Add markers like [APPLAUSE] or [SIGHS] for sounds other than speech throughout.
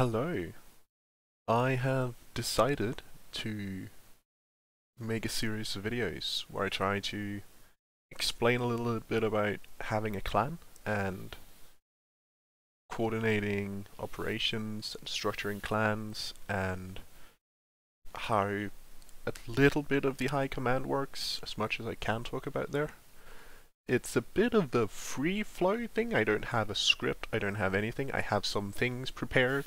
Hello. I have decided to make a series of videos where I try to explain a little bit about having a clan and coordinating operations and structuring clans and how a little bit of the high command works as much as I can talk about there. It's a bit of the free flow thing. I don't have a script, I don't have anything. I have some things prepared.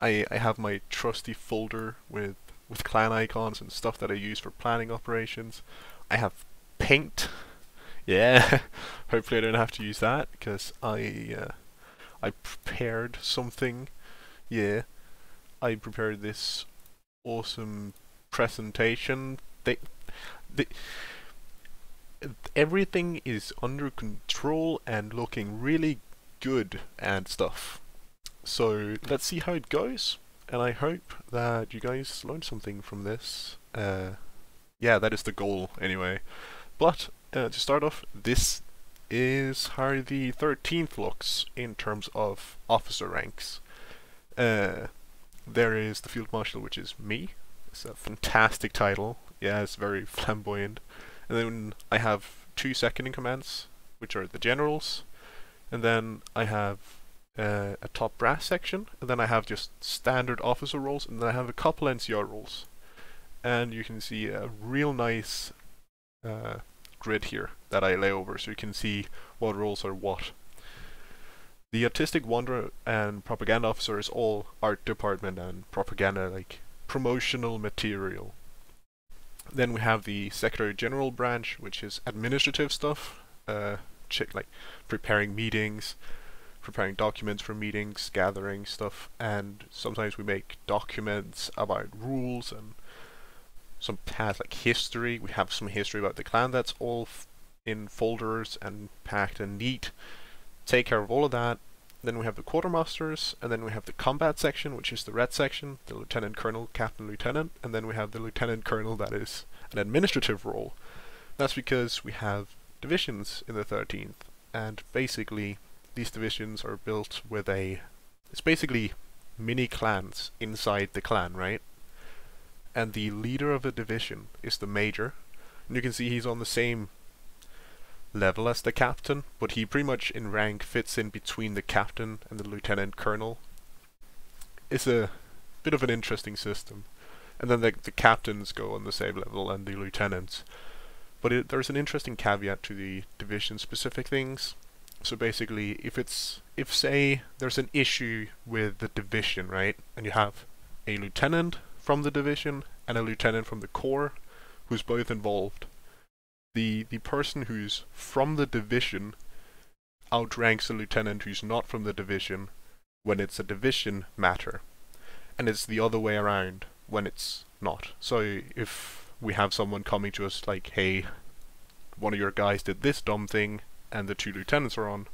I, I have my trusty folder with, with clan icons and stuff that I use for planning operations. I have paint. Yeah, [LAUGHS] hopefully I don't have to use that because I uh, I prepared something. Yeah, I prepared this awesome presentation. They, they, everything is under control and looking really good and stuff. So let's see how it goes, and I hope that you guys learned something from this. Uh, yeah, that is the goal anyway. But uh, to start off, this is how the 13th looks in terms of officer ranks. Uh, there is the Field Marshal, which is me. It's a fantastic title. Yeah, it's very [LAUGHS] flamboyant. And then I have two second in commands, which are the generals. And then I have uh, a top brass section. And then I have just standard officer roles. And then I have a couple NCR roles. And you can see a real nice uh, grid here that I lay over so you can see what roles are what. The Artistic Wanderer and Propaganda Officer is all art department and propaganda, like promotional material. Then we have the Secretary General branch, which is administrative stuff, uh, like preparing meetings, preparing documents for meetings, gathering stuff, and sometimes we make documents about rules and some past like history. We have some history about the clan that's all in folders and packed and neat. Take care of all of that. Then we have the quartermasters, and then we have the combat section, which is the red section, the lieutenant colonel, captain, lieutenant, and then we have the lieutenant colonel that is an administrative role. That's because we have divisions in the 13th, and basically these divisions are built with a... It's basically mini clans inside the clan, right? and the leader of a division is the major. And you can see he's on the same level as the captain, but he pretty much in rank fits in between the captain and the lieutenant colonel. It's a bit of an interesting system. And then the, the captains go on the same level and the lieutenants. But it, there's an interesting caveat to the division-specific things. So basically, if it's if say there's an issue with the division, right, and you have a lieutenant from the division and a lieutenant from the corps who's both involved. The the person who's from the division outranks a lieutenant who's not from the division when it's a division matter. And it's the other way around when it's not. So if we have someone coming to us like, hey, one of your guys did this dumb thing and the two lieutenants are on,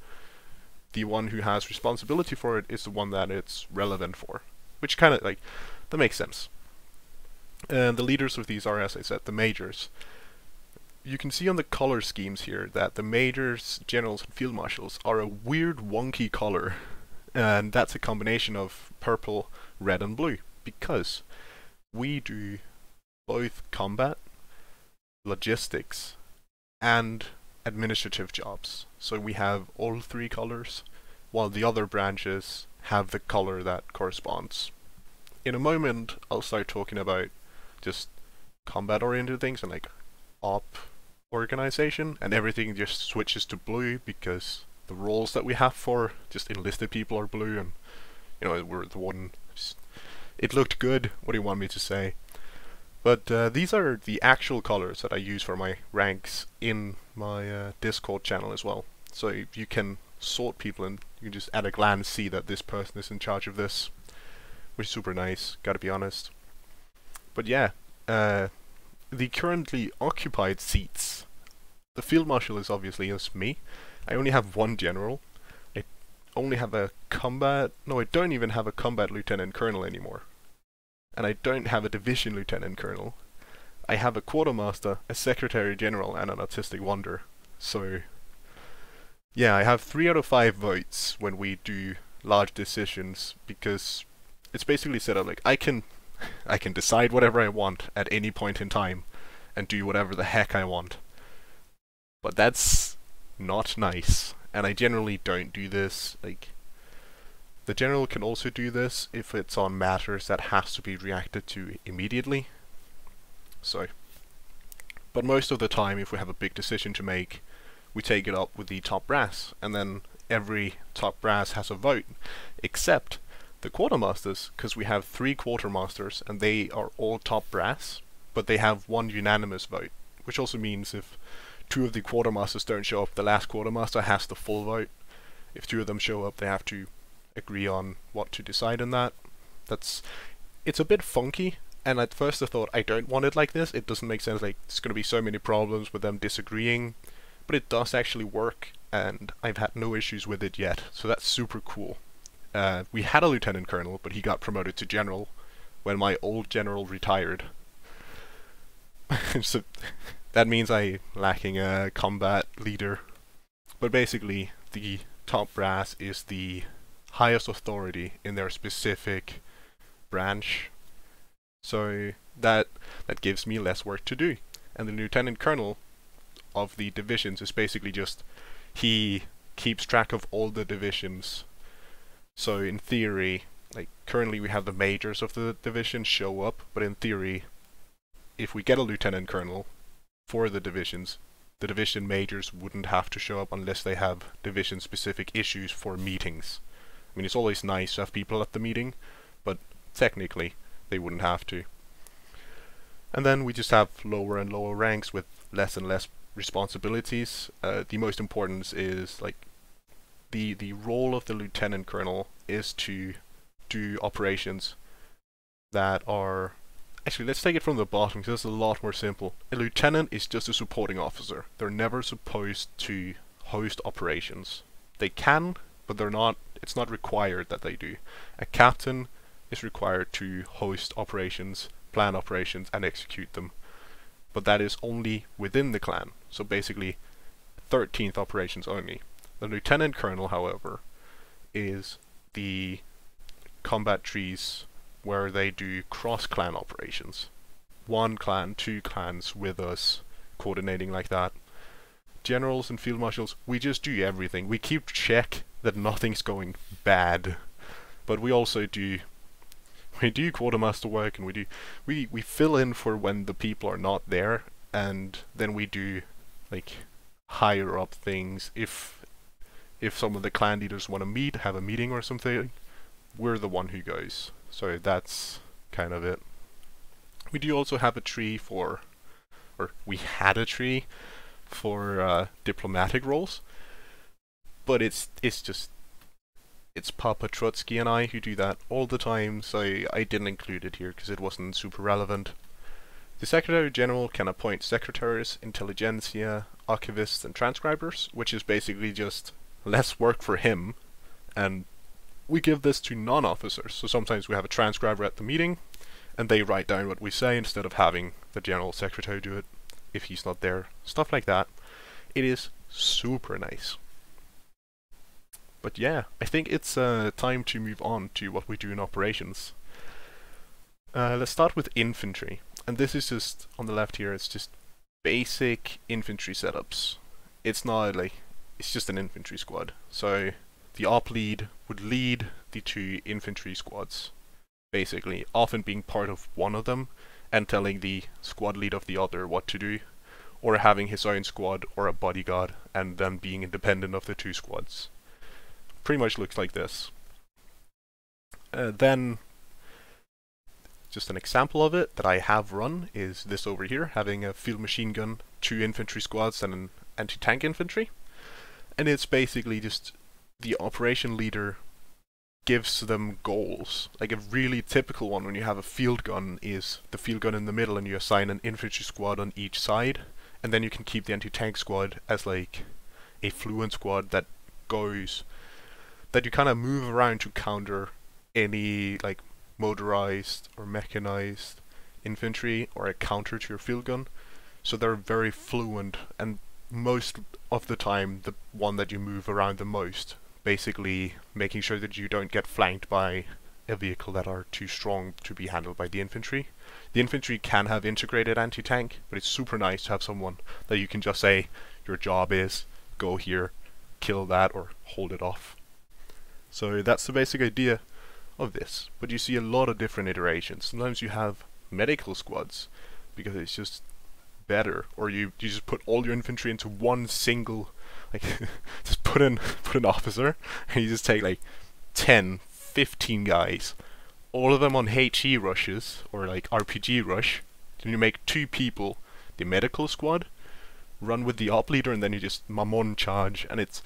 the one who has responsibility for it is the one that it's relevant for. Which kind of like, that makes sense. And the leaders of these are, as I said, the majors. You can see on the color schemes here that the majors, generals, and field marshals are a weird wonky color. And that's a combination of purple, red, and blue. Because we do both combat, logistics, and administrative jobs. So we have all three colors, while the other branches have the color that corresponds. In a moment, I'll start talking about just combat oriented things and like op organization and everything just switches to blue because the roles that we have for just enlisted people are blue and you know we're the one it looked good. What do you want me to say? But uh, these are the actual colors that I use for my ranks in my uh, discord channel as well. So you can sort people and you can just at a glance see that this person is in charge of this which is super nice gotta be honest. But yeah, uh, the currently occupied seats. The field marshal is obviously is me. I only have one general. I only have a combat. No, I don't even have a combat lieutenant colonel anymore. And I don't have a division lieutenant colonel. I have a quartermaster, a secretary general, and an artistic wanderer. So, yeah, I have three out of five votes when we do large decisions because it's basically set up like I can I can decide whatever I want at any point in time and do whatever the heck I want. But that's not nice, and I generally don't do this. Like, the general can also do this if it's on matters that has to be reacted to immediately. So, but most of the time, if we have a big decision to make, we take it up with the top brass, and then every top brass has a vote, except the quartermasters, because we have three quartermasters, and they are all top brass, but they have one unanimous vote, which also means if two of the quartermasters don't show up, the last quartermaster has the full vote. If two of them show up, they have to agree on what to decide on that. That's it's a bit funky, and at first I thought I don't want it like this. It doesn't make sense. Like there's going to be so many problems with them disagreeing, but it does actually work, and I've had no issues with it yet. So that's super cool. Uh, we had a lieutenant colonel, but he got promoted to general when my old general retired. [LAUGHS] so that means I'm lacking a combat leader. But basically, the top brass is the highest authority in their specific branch. So that that gives me less work to do. And the lieutenant colonel of the divisions is basically just he keeps track of all the divisions. So in theory, like currently we have the majors of the division show up, but in theory, if we get a lieutenant colonel, for the divisions, the division majors wouldn't have to show up unless they have division specific issues for meetings. I mean, it's always nice to have people at the meeting, but technically they wouldn't have to. And then we just have lower and lower ranks with less and less responsibilities. Uh, the most important is like the the role of the lieutenant colonel is to do operations that are Actually, let's take it from the bottom because it's a lot more simple. A lieutenant is just a supporting officer. They're never supposed to host operations. They can, but they're not. It's not required that they do. A captain is required to host operations, plan operations, and execute them. But that is only within the clan. So basically, 13th operations only. The lieutenant colonel, however, is the combat trees where they do cross-clan operations. One clan, two clans with us, coordinating like that. Generals and field marshals, we just do everything. We keep check that nothing's going bad. But we also do [LAUGHS] we do quartermaster work and we do we we fill in for when the people are not there and then we do like higher up things if if some of the clan leaders want to meet have a meeting or something we're the one who goes so that's kind of it. We do also have a tree for, or we had a tree for uh, diplomatic roles, but it's it's just it's Papa Trotsky and I who do that all the time, so I, I didn't include it here because it wasn't super relevant. The Secretary General can appoint secretaries, intelligentsia, archivists, and transcribers, which is basically just less work for him and we give this to non-officers. So sometimes we have a transcriber at the meeting, and they write down what we say instead of having the general secretary do it if he's not there. Stuff like that. It is super nice. But yeah, I think it's uh, time to move on to what we do in operations. Uh, let's start with infantry. And this is just, on the left here, it's just basic infantry setups. It's not like, it's just an infantry squad. So the op lead would lead the two infantry squads, basically, often being part of one of them and telling the squad lead of the other what to do, or having his own squad or a bodyguard and then being independent of the two squads. Pretty much looks like this. Uh, then, just an example of it that I have run is this over here, having a field machine gun, two infantry squads and an anti-tank infantry. And it's basically just the operation leader gives them goals. Like a really typical one when you have a field gun is the field gun in the middle and you assign an infantry squad on each side and then you can keep the anti-tank squad as like a fluent squad that goes that you kind of move around to counter any like motorized or mechanized infantry or a counter to your field gun. So they're very fluent and most of the time the one that you move around the most basically making sure that you don't get flanked by a vehicle that are too strong to be handled by the infantry. The infantry can have integrated anti-tank, but it's super nice to have someone that you can just say, your job is go here, kill that, or hold it off. So that's the basic idea of this. But you see a lot of different iterations. Sometimes you have medical squads, because it's just better, or you, you just put all your infantry into one single, like, [LAUGHS] just put in, [LAUGHS] put an officer, and you just take like 10, 15 guys, all of them on HE rushes, or like RPG rush, then you make two people the medical squad, run with the op leader, and then you just Mammon charge, and it's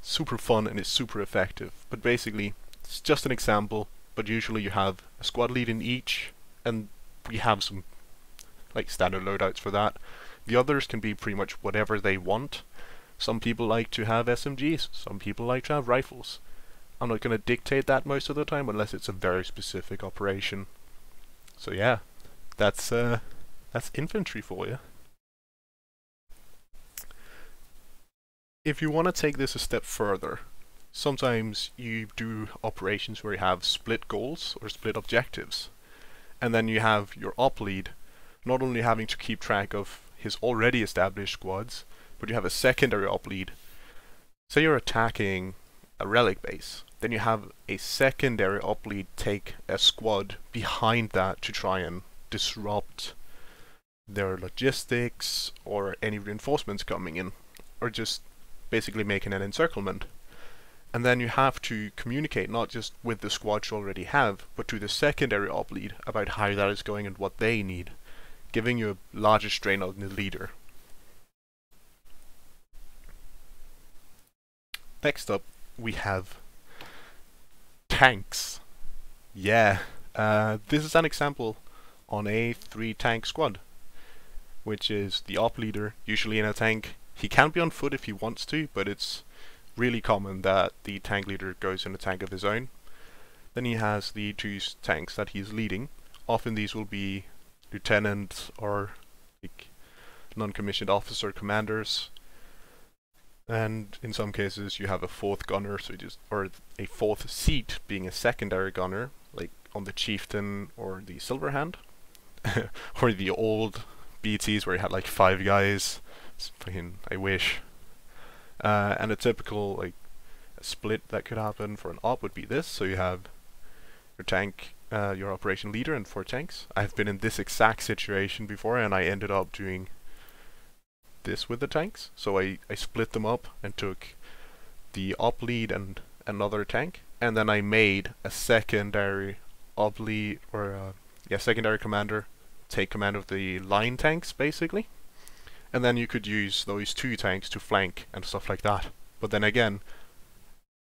super fun and it's super effective. But basically, it's just an example, but usually you have a squad lead in each, and we have some like standard loadouts for that. The others can be pretty much whatever they want. Some people like to have SMGs, some people like to have rifles. I'm not going to dictate that most of the time unless it's a very specific operation. So yeah, that's uh, that's infantry for you. If you want to take this a step further, sometimes you do operations where you have split goals or split objectives. And then you have your op lead not only having to keep track of his already established squads, but you have a secondary op lead. Say you're attacking a relic base, then you have a secondary op lead take a squad behind that to try and disrupt their logistics or any reinforcements coming in, or just basically making an encirclement. And then you have to communicate not just with the squad you already have, but to the secondary op lead about how that is going and what they need, giving you a larger strain on the leader. Next up, we have tanks. Yeah, uh, this is an example on a 3 tank squad, which is the op leader, usually in a tank, he can be on foot if he wants to, but it's really common that the tank leader goes in a tank of his own. Then he has the two tanks that he's leading. Often these will be lieutenant or like non-commissioned officer commanders. And in some cases you have a fourth gunner, so just or a fourth seat being a secondary gunner, like on the chieftain or the Silverhand, [LAUGHS] or the old BTs where you had like five guys it's fucking, I wish. Uh, and a typical, like, split that could happen for an op would be this. So you have your tank, uh, your operation leader and four tanks. I've been in this exact situation before and I ended up doing this with the tanks. So I, I split them up and took the op lead and another tank. And then I made a secondary op lead, or uh, yeah, secondary commander take command of the line tanks, basically and then you could use those two tanks to flank and stuff like that. But then again,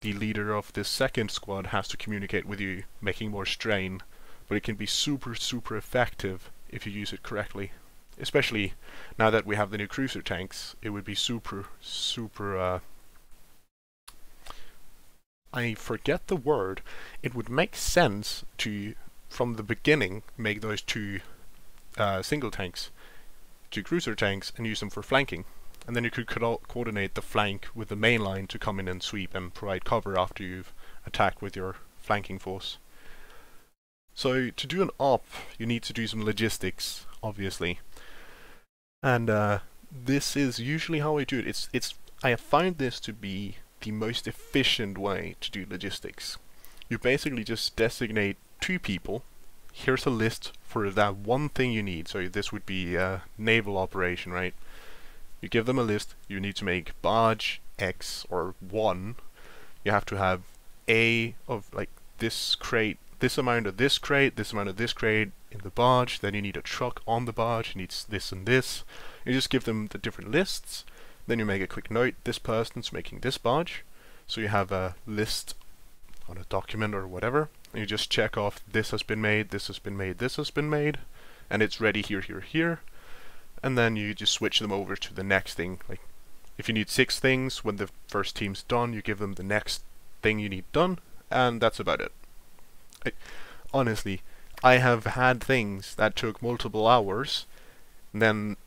the leader of this second squad has to communicate with you, making more strain, but it can be super, super effective if you use it correctly. Especially now that we have the new cruiser tanks, it would be super, super, uh, I forget the word, it would make sense to, from the beginning, make those two uh, single tanks to cruiser tanks and use them for flanking. And then you could co coordinate the flank with the main line to come in and sweep and provide cover after you've attacked with your flanking force. So to do an op, you need to do some logistics, obviously. And uh, this is usually how I do it. It's it's I have found this to be the most efficient way to do logistics. You basically just designate two people here's a list for that one thing you need. So this would be a naval operation, right? You give them a list, you need to make barge X or 1. You have to have A of like this crate, this amount of this crate, this amount of this crate in the barge, then you need a truck on the barge, it needs this and this. You just give them the different lists, then you make a quick note, this person's making this barge. So you have a list on a document or whatever, you just check off this has been made, this has been made, this has been made, and it's ready here, here, here. And then you just switch them over to the next thing. Like, if you need six things, when the first team's done, you give them the next thing you need done, and that's about it. I, honestly, I have had things that took multiple hours, and then,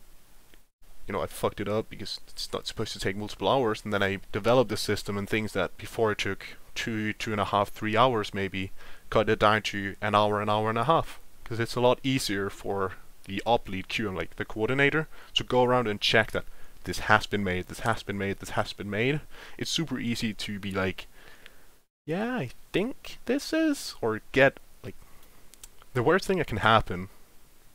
you know, I fucked it up because it's not supposed to take multiple hours, and then I developed a system and things that before it took two, two and a half, three hours maybe, cut it down to an hour, an hour and a half. Because it's a lot easier for the op lead QM, like the coordinator, to go around and check that this has been made, this has been made, this has been made. It's super easy to be like, yeah, I think this is, or get, like, the worst thing that can happen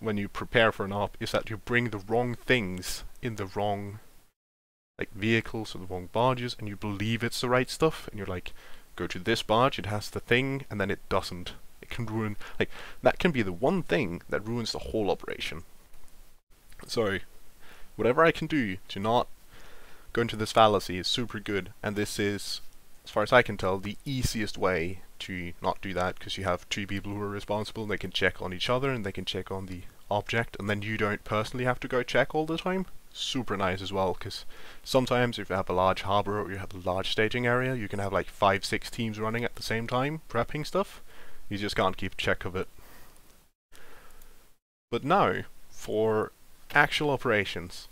when you prepare for an op is that you bring the wrong things in the wrong, like, vehicles or the wrong barges, and you believe it's the right stuff, and you're like, go to this barge, it has the thing, and then it doesn't. Can ruin, like, that can be the one thing that ruins the whole operation. So, whatever I can do to not go into this fallacy is super good, and this is, as far as I can tell, the easiest way to not do that, because you have two people who are responsible, and they can check on each other, and they can check on the object, and then you don't personally have to go check all the time. Super nice as well, because sometimes if you have a large harbour or you have a large staging area, you can have like five, six teams running at the same time, prepping stuff. You just can't keep check of it. But now, for actual operations.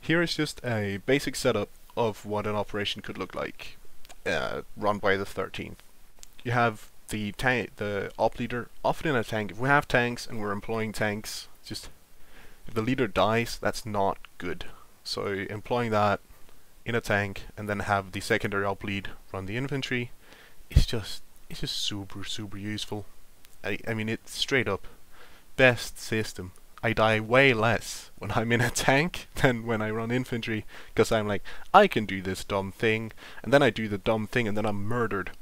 Here is just a basic setup of what an operation could look like, uh, run by the 13th. You have the tank, the op leader, often in a tank. If we have tanks and we're employing tanks, just if the leader dies, that's not good. So employing that in a tank and then have the secondary op lead run the infantry is just it's super super useful. I I mean it's straight up best system. I die way less when I'm in a tank [LAUGHS] than when I run infantry, because I'm like, I can do this dumb thing, and then I do the dumb thing, and then I'm murdered.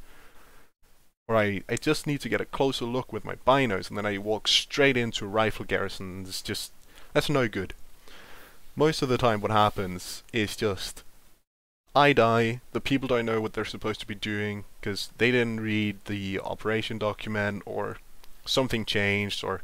Or I, I just need to get a closer look with my binos, and then I walk straight into a rifle garrison, and it's just, that's no good. Most of the time what happens is just, I die, the people don't know what they're supposed to be doing, because they didn't read the operation document, or something changed, or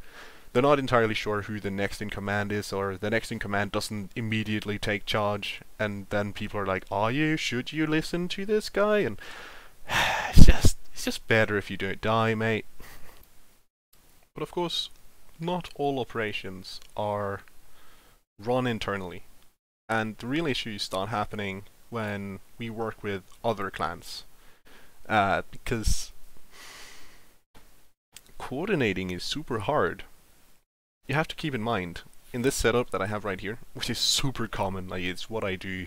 they're not entirely sure who the next in command is, or the next in command doesn't immediately take charge, and then people are like, "Are you? Should you listen to this guy?" And [SIGHS] it's just it's just better if you don't die, mate. But of course, not all operations are run internally, and the real issues start happening when we work with other clans, uh, because coordinating is super hard. You have to keep in mind, in this setup that I have right here, which is super common, like it's what I do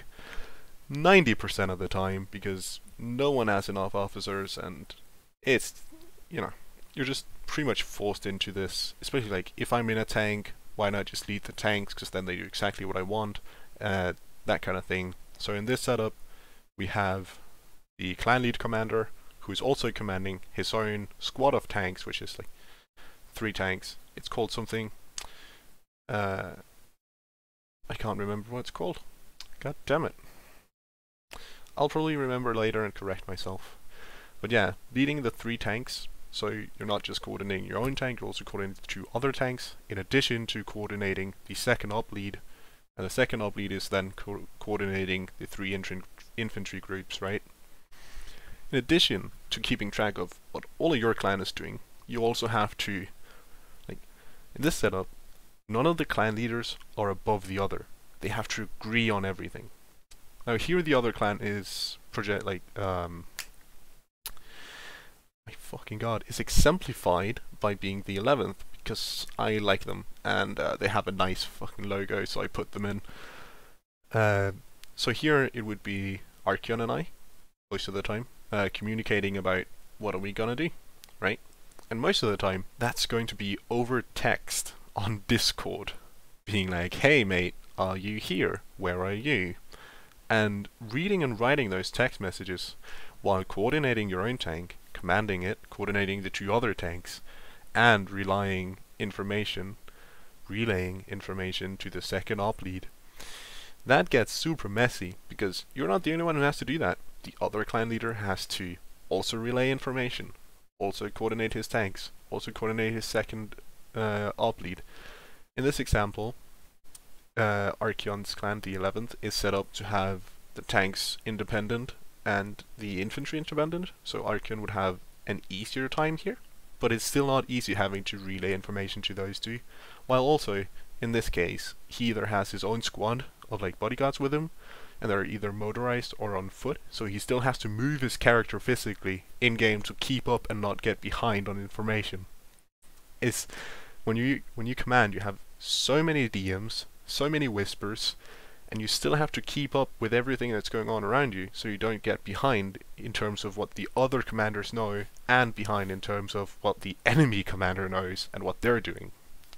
90% of the time, because no one has enough officers, and it's, you know, you're just pretty much forced into this, especially like, if I'm in a tank, why not just lead the tanks, because then they do exactly what I want, uh, that kind of thing. So in this setup, we have the clan lead commander, who is also commanding his own squad of tanks, which is like three tanks. It's called something uh, I can't remember what it's called. God damn it. I'll probably remember later and correct myself. But yeah, leading the three tanks, so you're not just coordinating your own tank, you're also coordinating the two other tanks, in addition to coordinating the second op lead. And the second op lead is then co coordinating the three infantry groups, right? In addition to keeping track of what all of your clan is doing, you also have to, like, in this setup, None of the clan leaders are above the other. They have to agree on everything. Now here the other clan is project like um my fucking god is exemplified by being the 11th because I like them and uh, they have a nice fucking logo so I put them in. Uh, so here it would be Archeon and I most of the time uh, communicating about what are we gonna do, right? And most of the time that's going to be over text on Discord, being like, hey mate, are you here? Where are you? And reading and writing those text messages while coordinating your own tank, commanding it, coordinating the two other tanks, and relying information, relaying information to the second op lead. That gets super messy because you're not the only one who has to do that. The other clan leader has to also relay information, also coordinate his tanks, also coordinate his second uh, op lead. In this example, uh, Archeon's clan, the 11th, is set up to have the tanks independent and the infantry independent, so Archeon would have an easier time here, but it's still not easy having to relay information to those two, while also, in this case, he either has his own squad of like bodyguards with him, and they're either motorized or on foot, so he still has to move his character physically in game to keep up and not get behind on information. It's when you when you command, you have so many DMs, so many whispers, and you still have to keep up with everything that's going on around you so you don't get behind in terms of what the other commanders know and behind in terms of what the enemy commander knows and what they're doing.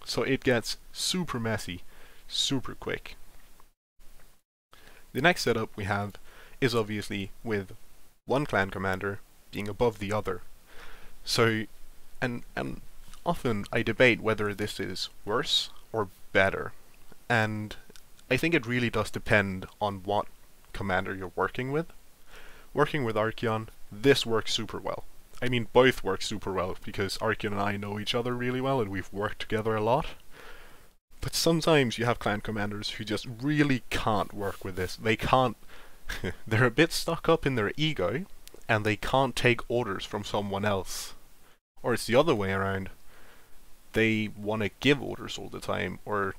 So it gets super messy, super quick. The next setup we have is obviously with one clan commander being above the other. So, and, and often I debate whether this is worse or better. And I think it really does depend on what commander you're working with. Working with Archeon, this works super well. I mean, both work super well because Archeon and I know each other really well and we've worked together a lot. But sometimes you have clan commanders who just really can't work with this. They can't... [LAUGHS] they're a bit stuck up in their ego, and they can't take orders from someone else. Or it's the other way around. They want to give orders all the time, or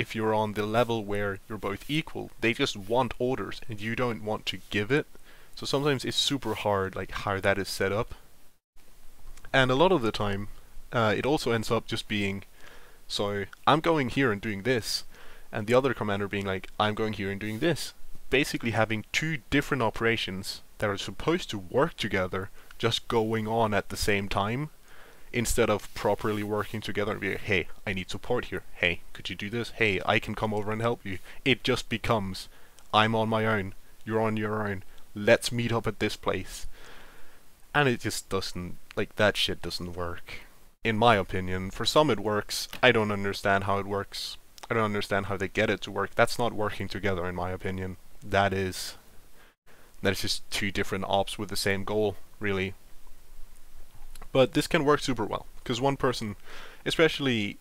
if you're on the level where you're both equal, they just want orders and you don't want to give it. So sometimes it's super hard like how that is set up. And a lot of the time, uh, it also ends up just being, so I'm going here and doing this, and the other commander being like, I'm going here and doing this. Basically having two different operations that are supposed to work together just going on at the same time instead of properly working together and be like, hey, I need support here. Hey, could you do this? Hey, I can come over and help you. It just becomes, I'm on my own, you're on your own, let's meet up at this place. And it just doesn't, like, that shit doesn't work. In my opinion, for some it works, I don't understand how it works. I don't understand how they get it to work. That's not working together in my opinion. That is, that is just two different ops with the same goal, really. But this can work super well, because one person, especially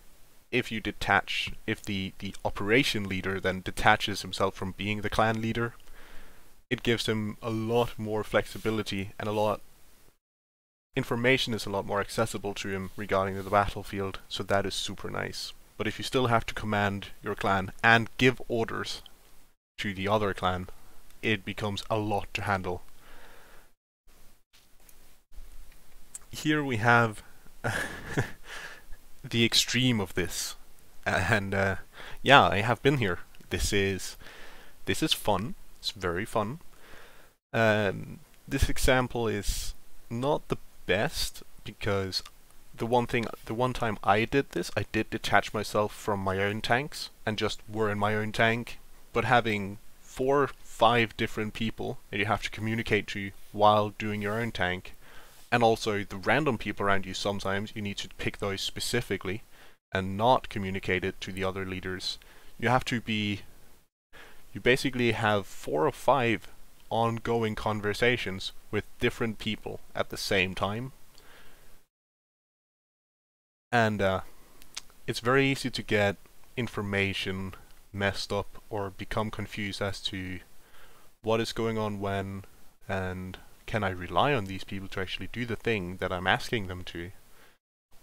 if you detach, if the, the operation leader then detaches himself from being the clan leader, it gives him a lot more flexibility and a lot information is a lot more accessible to him regarding the battlefield, so that is super nice. But if you still have to command your clan and give orders to the other clan, it becomes a lot to handle. Here we have [LAUGHS] the extreme of this, and uh, yeah, I have been here. This is this is fun. It's very fun. Um, this example is not the best because the one thing, the one time I did this, I did detach myself from my own tanks and just were in my own tank. But having four, five different people that you have to communicate to while doing your own tank and also the random people around you sometimes you need to pick those specifically and not communicate it to the other leaders. You have to be you basically have four or five ongoing conversations with different people at the same time. And uh, it's very easy to get information messed up or become confused as to what is going on when and can I rely on these people to actually do the thing that I'm asking them to?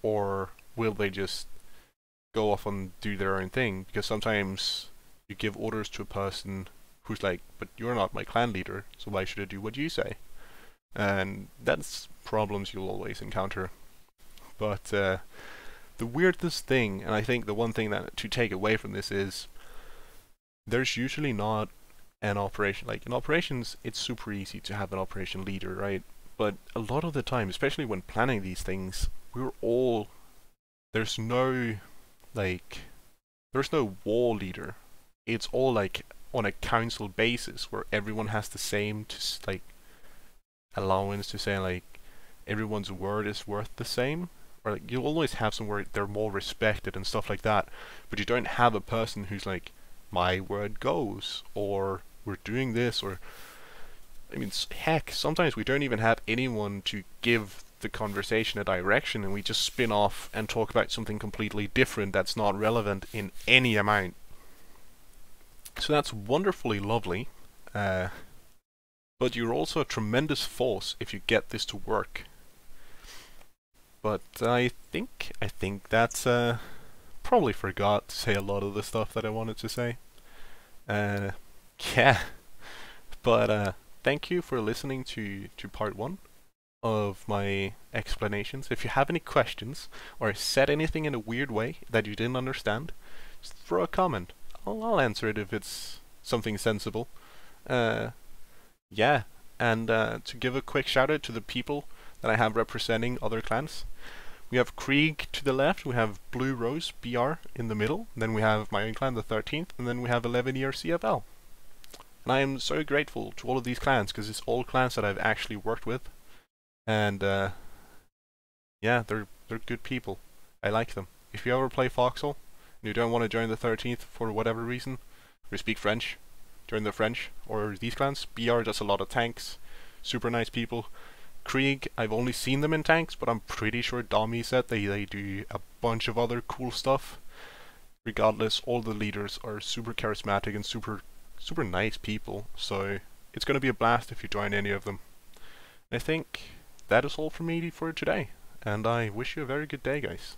Or will they just go off and do their own thing? Because sometimes you give orders to a person who's like, but you're not my clan leader, so why should I do what you say? And that's problems you'll always encounter. But uh, the weirdest thing, and I think the one thing that to take away from this is, there's usually not an operation like in operations it's super easy to have an operation leader right? But a lot of the time especially when planning these things we're all there's no like there's no war leader. It's all like on a council basis where everyone has the same to like allowance to say like everyone's word is worth the same. Or like you always have some where they're more respected and stuff like that but you don't have a person who's like my word goes or we're doing this or I mean heck sometimes we don't even have anyone to give the conversation a direction and we just spin off and talk about something completely different that's not relevant in any amount. So that's wonderfully lovely uh, but you're also a tremendous force if you get this to work. But I think I think that's uh, probably forgot to say a lot of the stuff that I wanted to say. Uh, [LAUGHS] yeah. But uh, thank you for listening to, to part one of my explanations. If you have any questions or said anything in a weird way that you didn't understand, just throw a comment. I'll, I'll answer it if it's something sensible. Uh, yeah, and uh, to give a quick shout out to the people that I have representing other clans. We have Krieg to the left, we have Blue Rose, BR, in the middle, then we have my own clan, the 13th, and then we have 11 year CFL. And I am so grateful to all of these clans, because it's all clans that I've actually worked with. And, uh, yeah, they're, they're good people. I like them. If you ever play Foxhole, and you don't want to join the 13th for whatever reason, or speak French, join the French, or these clans, BR does a lot of tanks, super nice people, Krieg, I've only seen them in tanks, but I'm pretty sure Domi said they, they do a bunch of other cool stuff. Regardless, all the leaders are super charismatic and super super nice people, so it's going to be a blast if you join any of them. I think that is all from me for today, and I wish you a very good day, guys.